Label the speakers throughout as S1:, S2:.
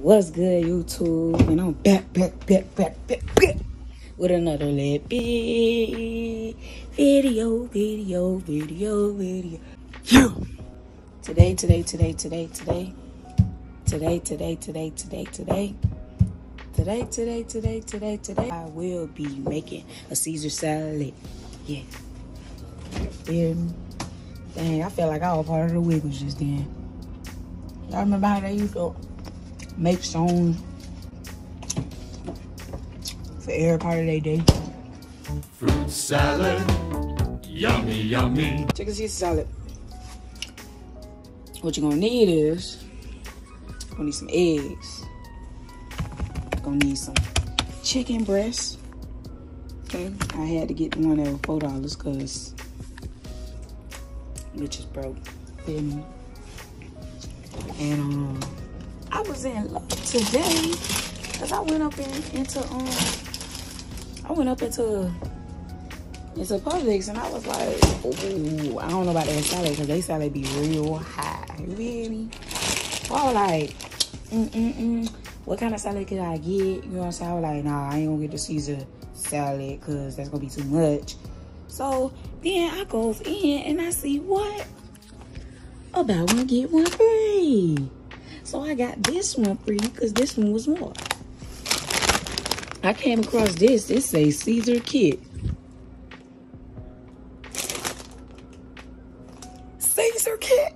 S1: What's good, YouTube? And I'm back, back, back, back, back, back with another little video, video, video, video. Yeah. Today, today, today, today, today, today, today, today, today, today, today, today, today, today, today, I will be making a Caesar salad. Yeah. Um, dang, I feel like I was part of the Wiggles just then. Y'all remember how they used to make songs for every part of their day?
S2: Fruit salad, yummy, yummy.
S1: Chicken Caesar salad. What you're gonna need is gonna need some eggs. Gonna need some chicken breasts. Okay, I had to get the one that was four dollars because which is broke. And um, I was in luck today because I went up in, into um, I went up into into Publix and I was like, ooh, I don't know about that salad because they salad be real high. You hear me? I was like, mm mm mm. What kind of salad could I get? You know what I'm saying? I was like, nah, I ain't gonna get the Caesar salad because that's gonna be too much. So then I goes in and I see what? About one get one free. So I got this one free because this one was more. I came across this. It say Caesar kit. Caesar kit.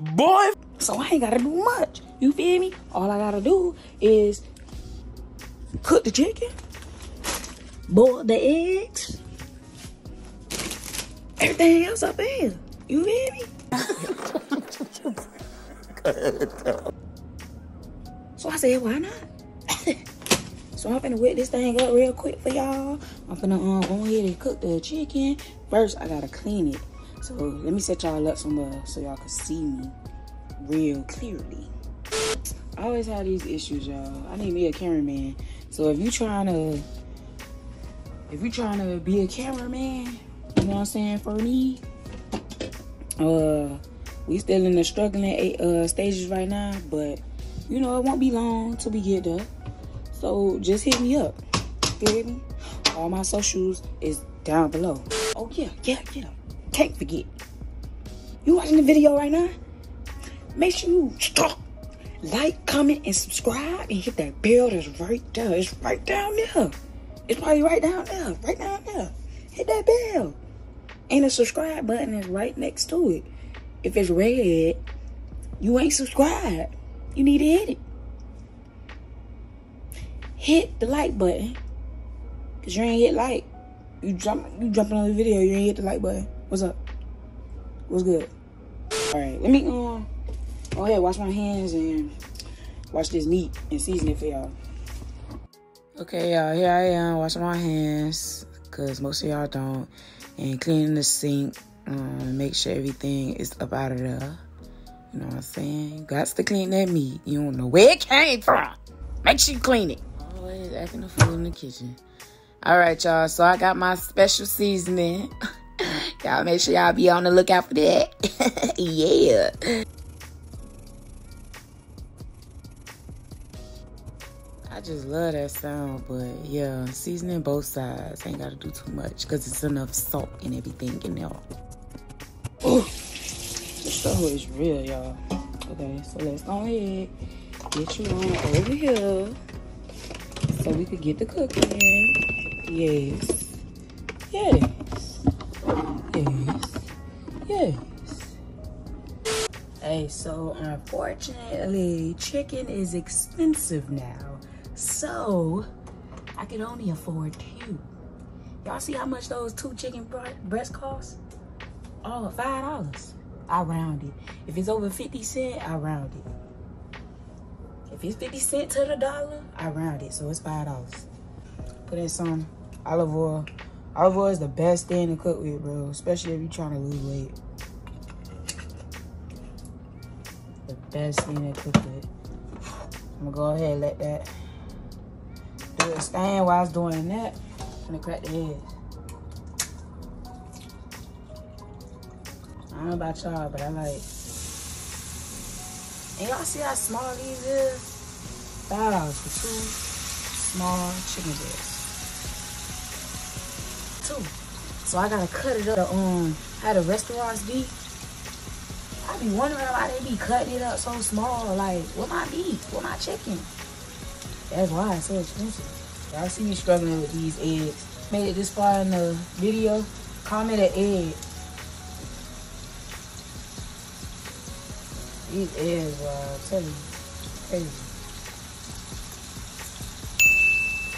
S2: Boy!
S1: So I ain't gotta do much. You feel me? All I gotta do is cook the chicken, boil the eggs, everything else up there. You feel me? so I said, why not? so I'm finna whip this thing up real quick for y'all. I'm finna um, go ahead and cook the chicken. First, I gotta clean it. So let me set y'all up somewhere so y'all can see me real clearly. I always have these issues, y'all. I need me a cameraman. So if you trying to, if you trying to be a cameraman, you know what I'm saying, for me, uh, we still in the struggling uh, stages right now, but you know, it won't be long till we get there. So just hit me up. Me? All my socials is down below. Oh yeah, yeah, yeah. Can't forget. You watching the video right now? Make sure you stop, like, comment, and subscribe, and hit that bell that's right there. It's right down there. It's probably right down there. Right down there. Hit that bell. And the subscribe button is right next to it. If it's red, you ain't subscribed. You need to hit it. Hit the like button. Cause you ain't hit like. You jump you jumping on the video, you ain't hit the like button. What's up? What's good? Alright, let me um go ahead, wash my hands and wash this meat and season it for y'all. Okay, y'all, here I am washing my hands, cause most of y'all don't. And cleaning the sink. Um, make sure everything is up out of there. You know what I'm saying? Got to clean that meat. You don't know where it came from. Make sure you clean it. Always acting a fool in the kitchen. All right, y'all. So I got my special seasoning. y'all make sure y'all be on the lookout for that. yeah. I just love that sound, but yeah, seasoning both sides. Ain't gotta do too much because it's enough salt and everything in there. The stove is real, y'all. Okay, so let's go ahead, get you on over here so we could get the cooking. Yes. Yes. Yes. Yes. Hey, so unfortunately, chicken is expensive now. So, I can only afford two. Y'all see how much those two chicken breasts cost? Oh, five dollars. I round it. If it's over 50 cent, I round it. If it's 50 cent to the dollar, I round it. So it's five dollars. Put in some olive oil. Olive oil is the best thing to cook with, bro. Especially if you're trying to lose weight. The best thing to cook with. I'm gonna go ahead and let that do it stand while I was doing that. I'm gonna crack the eggs. I don't know about y'all, but I like And y'all see how small these is? Five dollars for two small chicken breasts. Two. So I gotta cut it up. Um, how the restaurants be. I be wondering why they be cutting it up so small. Like, what my beef? What my chicken? That's why it's so expensive. Y'all see me struggling with these eggs. Made it this far in the video. Comment an egg. These eggs, bro, I'm telling you, crazy.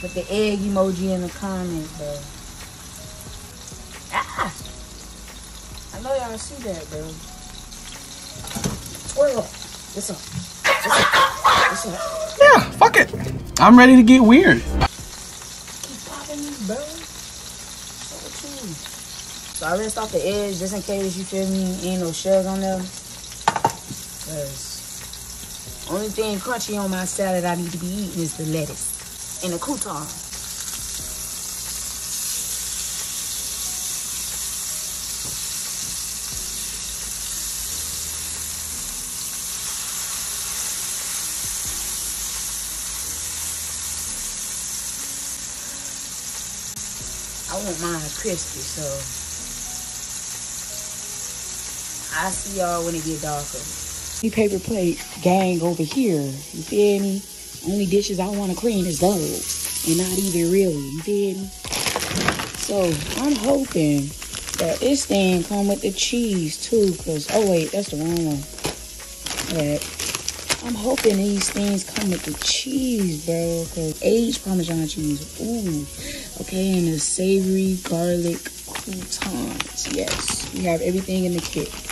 S1: Put the egg emoji in the comments, bro. Ah! I know y'all see that, bro. Twirl. What's up? What's up? What's up?
S3: Yeah, fuck it. I'm ready to get weird.
S1: Keep popping these, bro. So? So I rinsed off the edge just in case you feel me ain't no shells on there. Cause only thing crunchy on my salad I need to be eating is the lettuce and the crouton. I want mine crispy, so I see y'all when it get darker. The paper plate gang over here, you feel me? Only dishes I want to clean is those, and not even really, you feel me? So I'm hoping that this thing come with the cheese too, cause oh wait, that's the wrong one. But I'm hoping these things come with the cheese, bro. Cause aged Parmesan cheese, ooh. Okay, and the savory garlic croutons. Yes, we have everything in the kit.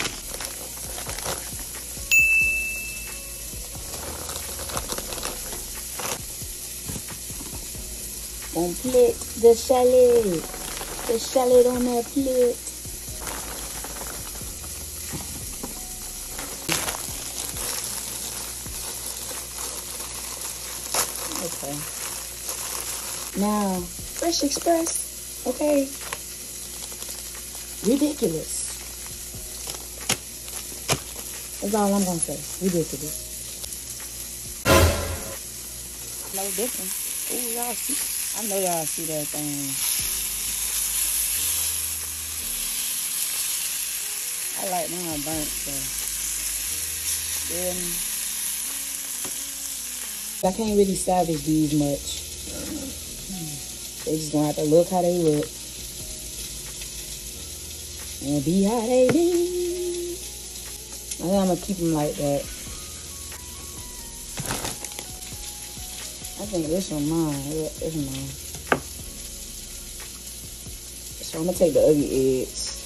S1: On plate, the salad. The salad on that plate. Okay. Now, Fresh Express, okay? Ridiculous. That's all I'm gonna say. Ridiculous. No different. Ooh, y'all see? I know y'all see that thing. I like mine burnt, so. Yeah. I can't really salvage these much. They just gonna have to look how they look. And be how they be. I think I'm gonna keep them like that. I think this one mine. Yeah, one mine. So I'm gonna take the ugly eggs.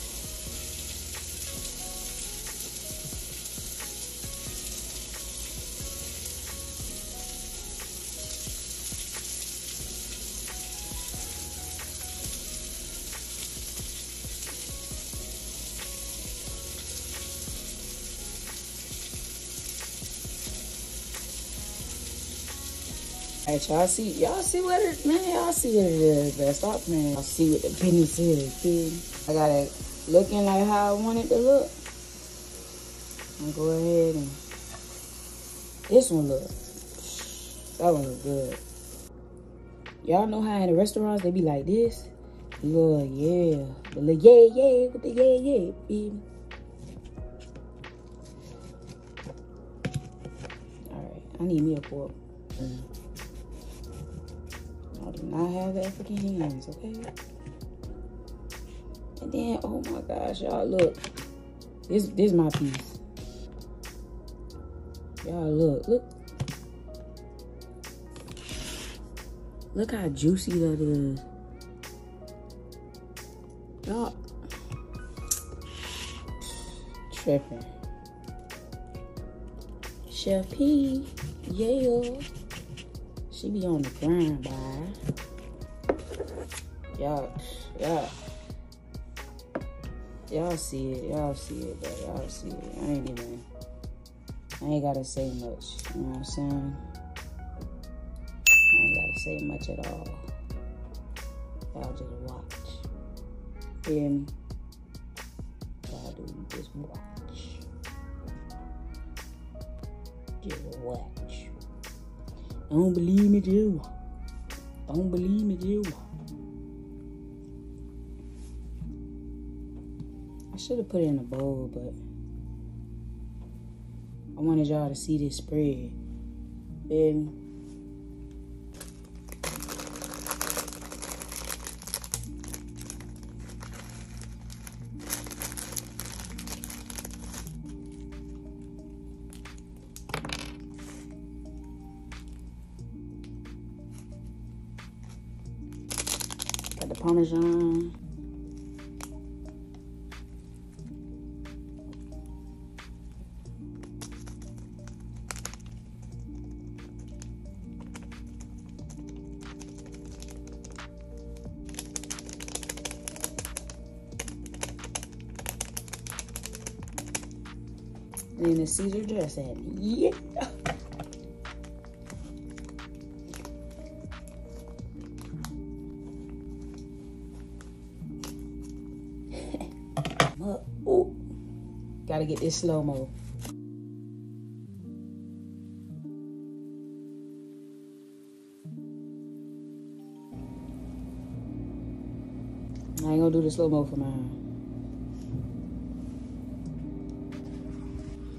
S1: Y'all see, y'all see what it, man, y'all see what it is, man. Stop playing. Y'all see what the business is, kid. I got it looking like how I want it to look. I'm go ahead and, this one look, that one look good. Y'all know how in the restaurants they be like this? Look, yeah, the little yeah, yeah, with the yeah, yeah, me? Alright, I need me a fork. Mm. Do not have African hands, okay? And then, oh my gosh, y'all look. This this my piece. Y'all look, look. Look how juicy that is. Y'all tripping. Chef P, yeah. She be on the grind, boy. Y'all, y'all, y'all see it. Y'all see it, but y'all see it. I ain't even, I ain't gotta say much. You know what I'm saying? I ain't gotta say much at all. Y'all just watch. Hear me? Y'all do just watch. Just watch. Don't believe me, do. Don't believe me, do. I should have put it in a bowl, but I wanted y'all to see this spread. And Parmesan. And the Caesar dressing. Yeah. Gotta get this slow mo. I ain't gonna do the slow mo for mine.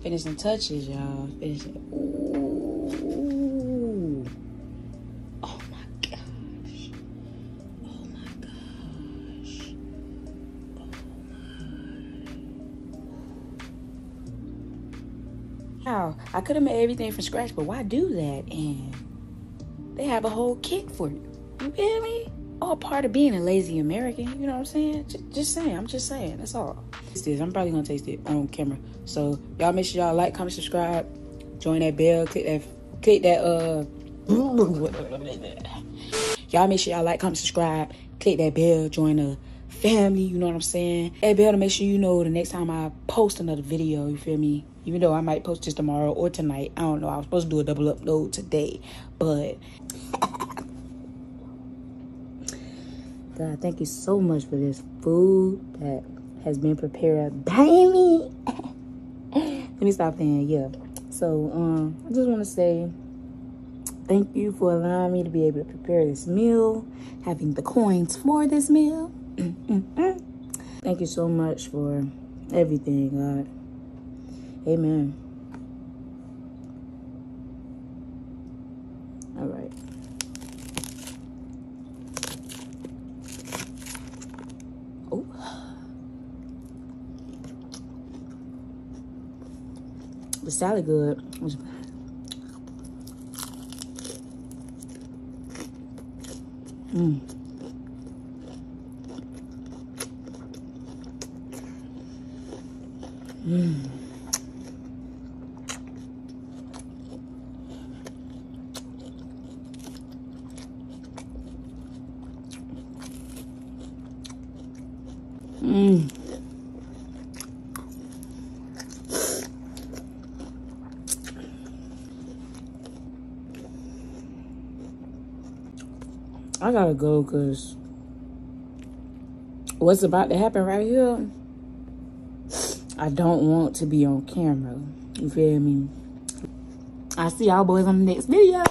S1: Finishing touches, y'all. Finishing. Ooh. Wow, I could have made everything from scratch, but why do that? And they have a whole kit for you. You feel me? All part of being a lazy American. You know what I'm saying? Just, just saying. I'm just saying. That's all. Taste this. I'm probably gonna taste it on camera. So y'all make sure y'all like, comment, subscribe, join that bell, click that, click that. Uh, y'all make sure y'all like, comment, subscribe, click that bell, join the family. You know what I'm saying? That bell to make sure you know the next time I post another video. You feel me? Even though I might post this tomorrow or tonight, I don't know. I was supposed to do a double upload today, but God, thank you so much for this food that has been prepared by me. Let me stop saying yeah. So um, I just want to say thank you for allowing me to be able to prepare this meal, having the coins for this meal. thank you so much for everything, God. Amen. All right. Oh. The salad good. Mm. Mm. Mm. I gotta go because what's about to happen right here, I don't want to be on camera. You feel me? I'll see y'all boys on the next video.